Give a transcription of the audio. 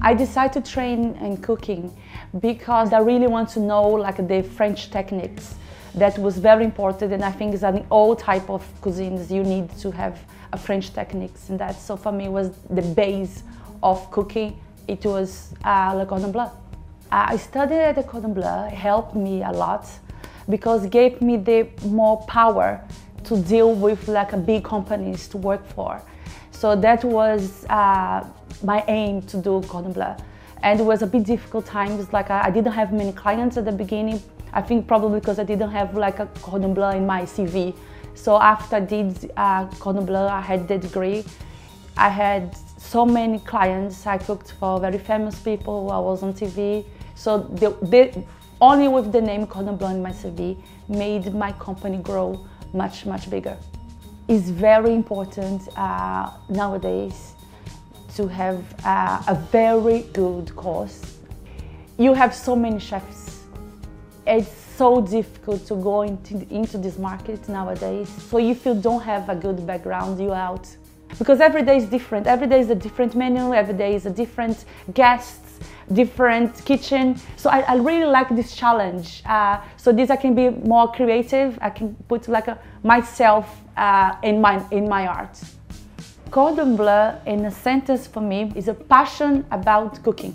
I decided to train in cooking because I really want to know like the French techniques. That was very important and I think is in all type of cuisines you need to have a French techniques and that so for me was the base of cooking. It was uh, Le Cordon Bleu. I studied at the Cordon Bleu, it helped me a lot because it gave me the more power to deal with like a big companies to work for. So that was uh, my aim to do Cordon Bleu. And it was a bit difficult times, like I, didn't have many clients at the beginning. I think probably because I didn't have like a Cordon Bleu in my CV. So after I did uh, Cordon Bleu, I had the degree. I had so many clients. I cooked for very famous people. I was on TV. So only with the name Cordon Bleu in my CV made my company grow much, much bigger. It's very important uh, nowadays to have uh, a very good course. You have so many chefs. It's so difficult to go into, into this market nowadays. So if you don't have a good background, you're out. Because every day is different. Every day is a different menu, every day is a different guest different kitchen. So I, I really like this challenge. Uh, so this I can be more creative. I can put like a, myself uh, in my in my art. Cordon bleu, in a sentence for me, is a passion about cooking.